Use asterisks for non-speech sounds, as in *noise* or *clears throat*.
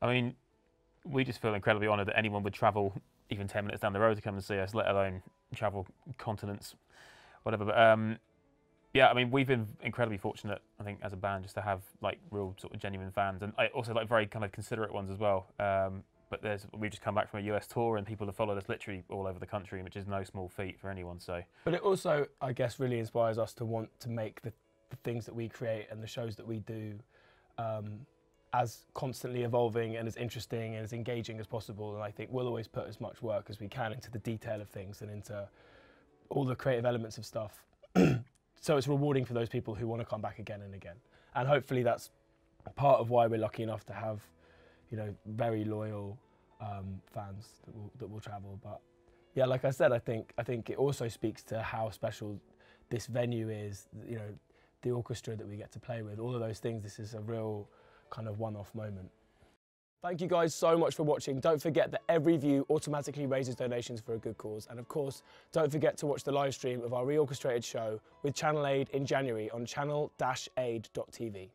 I mean, we just feel incredibly honoured that anyone would travel even 10 minutes down the road to come and see us, let alone travel continents, whatever. But um, yeah, I mean, we've been incredibly fortunate, I think, as a band, just to have like real sort of genuine fans and also like very kind of considerate ones as well. Um, but there's we've just come back from a US tour and people have followed us literally all over the country, which is no small feat for anyone. So, but it also, I guess, really inspires us to want to make the, the things that we create and the shows that we do um, as constantly evolving and as interesting and as engaging as possible. And I think we'll always put as much work as we can into the detail of things and into all the creative elements of stuff. *clears throat* so it's rewarding for those people who want to come back again and again. And hopefully that's part of why we're lucky enough to have, you know, very loyal um, fans that will, that will travel. But yeah, like I said, I think I think it also speaks to how special this venue is. You know, the orchestra that we get to play with, all of those things. This is a real kind of one-off moment. Thank you guys so much for watching. Don't forget that every view automatically raises donations for a good cause. And of course, don't forget to watch the live stream of our reorchestrated show with Channel Aid in January on channel-aid.tv.